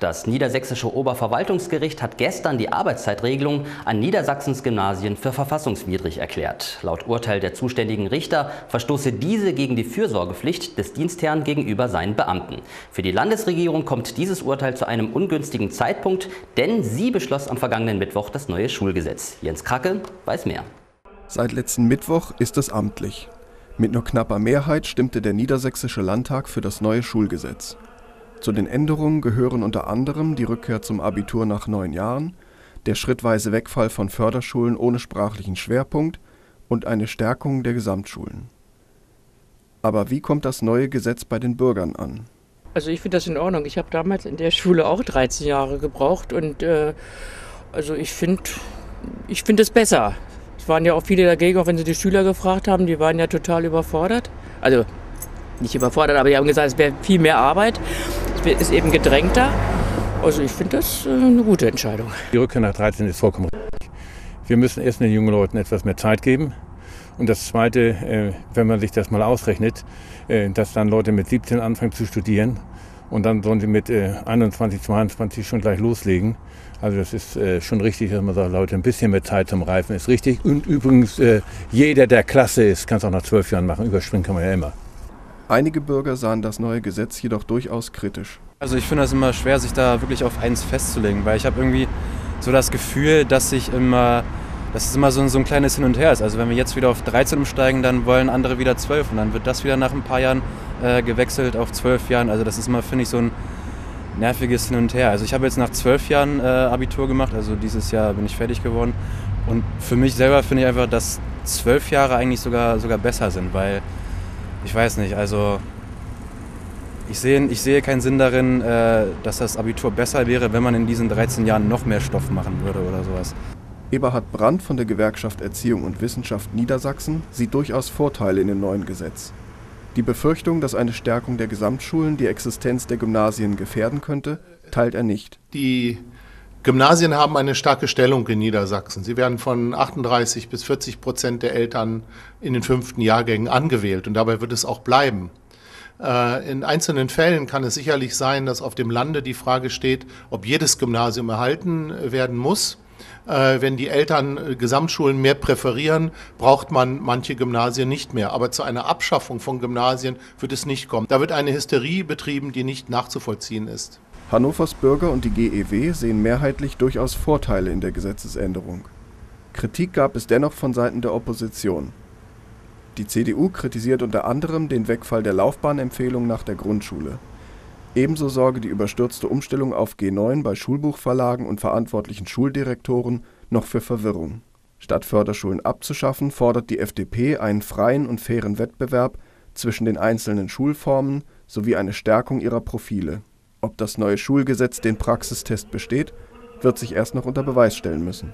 Das niedersächsische Oberverwaltungsgericht hat gestern die Arbeitszeitregelung an Niedersachsens Gymnasien für verfassungswidrig erklärt. Laut Urteil der zuständigen Richter verstoße diese gegen die Fürsorgepflicht des Dienstherrn gegenüber seinen Beamten. Für die Landesregierung kommt dieses Urteil zu einem ungünstigen Zeitpunkt, denn sie beschloss am vergangenen Mittwoch das neue Schulgesetz. Jens Kracke weiß mehr. Seit letzten Mittwoch ist es amtlich. Mit nur knapper Mehrheit stimmte der Niedersächsische Landtag für das neue Schulgesetz. Zu den Änderungen gehören unter anderem die Rückkehr zum Abitur nach neun Jahren, der schrittweise Wegfall von Förderschulen ohne sprachlichen Schwerpunkt und eine Stärkung der Gesamtschulen. Aber wie kommt das neue Gesetz bei den Bürgern an? Also ich finde das in Ordnung. Ich habe damals in der Schule auch 13 Jahre gebraucht und äh, also ich finde ich find es besser. Es waren ja auch viele dagegen, auch wenn sie die Schüler gefragt haben, die waren ja total überfordert. Also nicht überfordert, aber die haben gesagt, es wäre viel mehr Arbeit ist eben gedrängter. Also ich finde das äh, eine gute Entscheidung. Die Rückkehr nach 13 ist vollkommen richtig. Wir müssen erst den jungen Leuten etwas mehr Zeit geben. Und das Zweite, äh, wenn man sich das mal ausrechnet, äh, dass dann Leute mit 17 anfangen zu studieren und dann sollen sie mit 21, 22 schon gleich loslegen. Also das ist schon richtig, dass man sagt, Leute, ein bisschen mehr Zeit zum Reifen ist richtig. Und übrigens, jeder, der klasse ist, kann es auch nach zwölf Jahren machen. Überspringen kann man ja immer. Einige Bürger sahen das neue Gesetz jedoch durchaus kritisch. Also ich finde es immer schwer, sich da wirklich auf eins festzulegen, weil ich habe irgendwie so das Gefühl, dass sich immer, dass es immer so, so ein kleines Hin und Her ist. Also wenn wir jetzt wieder auf 13 umsteigen, dann wollen andere wieder 12 und dann wird das wieder nach ein paar Jahren äh, gewechselt auf 12 Jahren. Also das ist immer, finde ich, so ein nerviges Hin und Her. Also ich habe jetzt nach 12 Jahren äh, Abitur gemacht, also dieses Jahr bin ich fertig geworden. Und für mich selber finde ich einfach, dass 12 Jahre eigentlich sogar, sogar besser sind, weil ich weiß nicht, also ich sehe, ich sehe keinen Sinn darin, äh, dass das Abitur besser wäre, wenn man in diesen 13 Jahren noch mehr Stoff machen würde oder sowas. Eberhard Brandt von der Gewerkschaft Erziehung und Wissenschaft Niedersachsen sieht durchaus Vorteile in dem neuen Gesetz. Die Befürchtung, dass eine Stärkung der Gesamtschulen die Existenz der Gymnasien gefährden könnte, teilt er nicht. Die Gymnasien haben eine starke Stellung in Niedersachsen. Sie werden von 38 bis 40 Prozent der Eltern in den fünften Jahrgängen angewählt und dabei wird es auch bleiben. Äh, in einzelnen Fällen kann es sicherlich sein, dass auf dem Lande die Frage steht, ob jedes Gymnasium erhalten werden muss. Äh, wenn die Eltern Gesamtschulen mehr präferieren, braucht man manche Gymnasien nicht mehr. Aber zu einer Abschaffung von Gymnasien wird es nicht kommen. Da wird eine Hysterie betrieben, die nicht nachzuvollziehen ist. Hannovers Bürger und die GEW sehen mehrheitlich durchaus Vorteile in der Gesetzesänderung. Kritik gab es dennoch von Seiten der Opposition. Die CDU kritisiert unter anderem den Wegfall der Laufbahnempfehlung nach der Grundschule. Ebenso sorge die überstürzte Umstellung auf G9 bei Schulbuchverlagen und verantwortlichen Schuldirektoren noch für Verwirrung. Statt Förderschulen abzuschaffen, fordert die FDP einen freien und fairen Wettbewerb zwischen den einzelnen Schulformen sowie eine Stärkung ihrer Profile ob das neue Schulgesetz den Praxistest besteht, wird sich erst noch unter Beweis stellen müssen